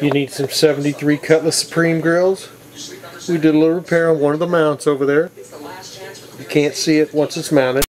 You need some 73 Cutlass Supreme grilles. We did a little repair on one of the mounts over there. You can't see it once it's mounted.